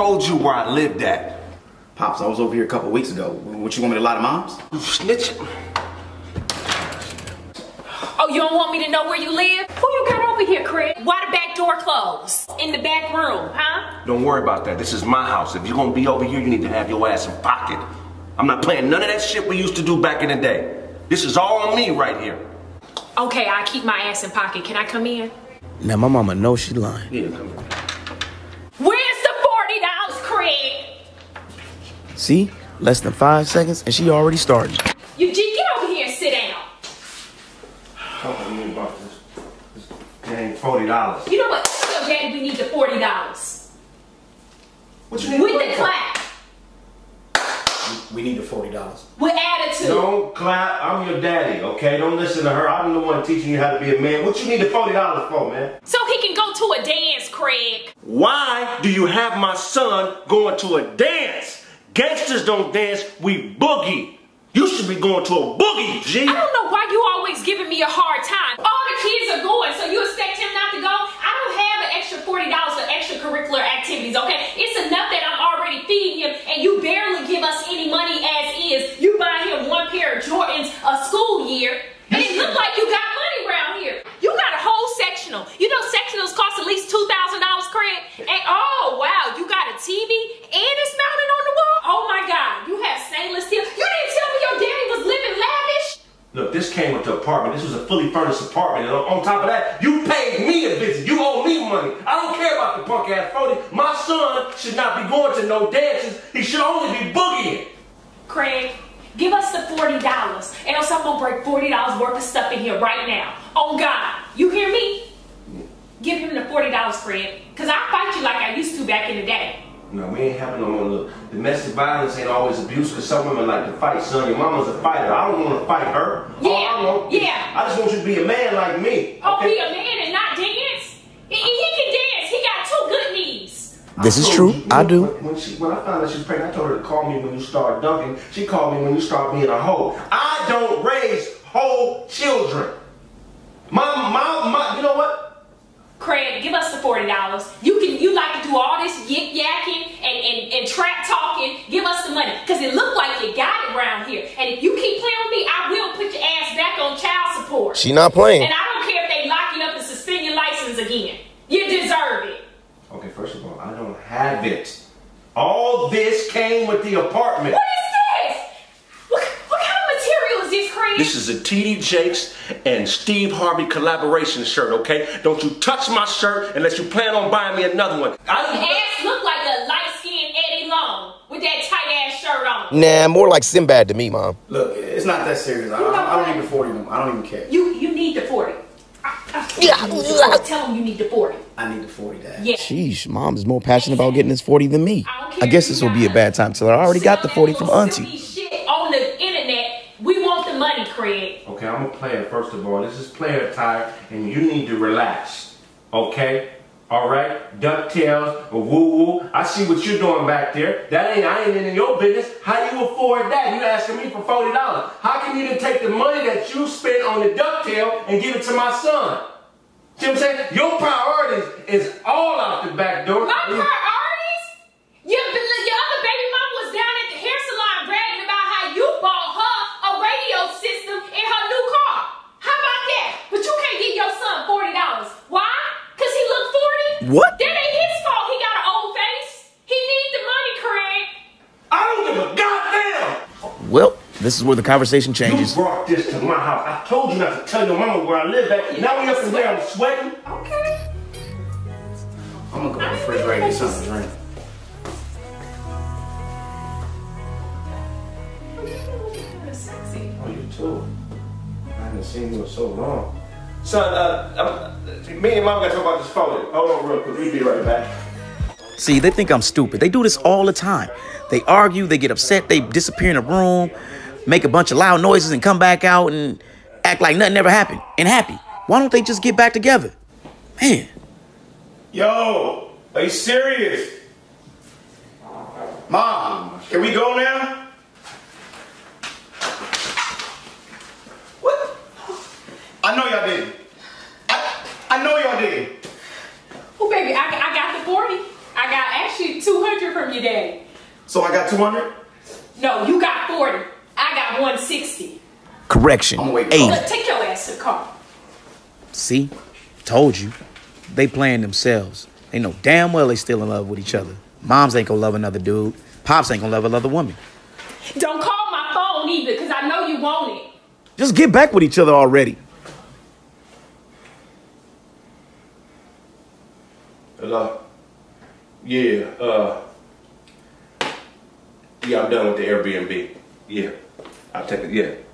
told you where I lived at? Pops, I was over here a couple weeks ago. What you want me to lie to moms? You snitch. Oh, you don't want me to know where you live? Who you got over here, Kraig? Why the back door closed? In the back room, huh? Don't worry about that. This is my house. If you're gonna be over here, you need to have your ass in pocket. I'm not playing none of that shit we used to do back in the day. This is all on me right here. Okay, I keep my ass in pocket. Can I come in? Now my mama knows she lying. Yeah, come here. Where's the forty dollars, Kraig? See? Less than five seconds and she already started. You G, get over here and sit down. Talk to me about this. This dang forty dollars. You know what? Tell Daddy we need the forty dollars. What you need With to the pay for? clap. We need the forty dollars. With attitude. Don't clap. I'm your daddy, okay? Don't listen to her. I'm the one teaching you how to be a man. What you need the forty dollars for, man? So he can go to a dance, Kraig. Why do you have my son going to a dance? Gangsters don't dance, we boogie. You should be going to a boogie, G. I don't know why you always giving me a hard time. All the kids are going, so you expect him not to go? I don't have an extra $40 for extracurricular activities, okay? It's enough that I'm already feeding him, and you barely give us any money as is. You buy him one pair of Jordans a school year, and it look like you got money around here. You got a whole sectional. You know sectionals cost at least $2,000, Kraig? And oh, wow, you got a TV, and it's mounted on the wall? Oh my God, you have stainless steel. You didn't tell me your daddy was living lavish? Look, this came with the apartment. This was a fully furnished apartment. And on top of that, you paid me a visit. You owe me money. I don't care about the punk ass 40. My son should not be going to no dances. He should only be boogieing. Kraig, give us the $40, and else I'm gonna break $40 worth of stuff in here right now. Oh God, you hear me? Give him the $40, Kraig, because I fight you like I used to back in the day. No, we ain't having no more. Look, domestic violence ain't always abuse because some women like to fight, son. Your mama's a fighter. I don't want to fight her. All Yeah, I want yeah. I just want you to be a man like me. Oh, okay? be a man and not dance? He, he can dance. He got two good knees. This is true. you, you I know, do. When, when she, when I found out she was pregnant, I told her to call me when you start dunking. She called me when you start being a hoe. I don't raise whole children. My, my, my, you know what? Kraig, give us the $40. You can you like to do all this yik yakking and, and, and trap talking. Give us the money. Because it looked like you got it around here. And if you keep playing with me, I will put your ass back on child support. She not playing. And I don't care if they lock you up and suspend your license again. You deserve it. Okay, first of all, I don't have it. All this came with the apartment. What is this? What, what kind of material is this, Kraig? This is a TD Jakes and Steve Harvey collaboration shirt, okay? Don't you touch my shirt unless you plan on buying me another one. Your I ass look like a light-skinned Eddie Long with that tight-ass shirt on. Nah, more like Sinbad to me, mom. Look, it's not that serious. I, I, I don't need the forty. no more. I don't even care. You you need the 40. I, I, Yeah. you need the 40. Tell him you need the 40. I need the forty, Dad. Yeah. Sheesh, mom is more passionate about getting this 40 than me. I don't care I guess this will be a bad time till I already got the 40 from Sell that little auntie. silly Shit on the internet. We want the money, Kraig. Okay, I'm a player, first of all. This is player attire, and you need to relax. Okay? Alright? DuckTales, woo woo. I see what you're doing back there. That ain't I ain't in your business. How you afford that? You asking me for $40. How can you take the money that you spent on the DuckTale and give it to my son? See what I'm saying? Your priorities is all out the back door. My priorities? Your, your other baby mama was down at the hair salon bragging about how you bought her a radio system in her new car. How about that? But you can't give your son $40. Why? Because he look 40? What? That ain't his fault he got an old face. He needs the money, Kraig. I don't give a goddamn! Well, this is where the conversation changes. You brought this to my house. I told you not to tell your mama where I live at. Now we up in here, I'm sweating. Okay. I'm gonna go to the refrigerator and get something to drink. Oh, you too. I haven't seen you in so long. Son, uh, I'm, me and mom gotta talk about this photo. Hold on real quick. We'll be right back. See, they think I'm stupid. They do this all the time. They argue, they get upset, they disappear in a room, make a bunch of loud noises, and come back out and act like nothing ever happened and happy. Why don't they just get back together? Man, Yo, are you serious? Mom, Can we go now? what? I know y'all did. I, I know y'all did. Oh, baby, I, I got the 40. I got actually 200 from your daddy. So I got 200? No, you got 40. I got 160. Correction. I'm waiting. 80. Look, take your ass to the car. See? Told you. They playing themselves. They know damn well they still in love with each other. Moms ain't gonna love another dude. Pops ain't gonna love another woman. Don't call my phone either, because I know you want it. Just get back with each other already. Hello. Yeah. Uh. Yeah, I'm done with the Airbnb. Yeah. I'll take it. Yeah.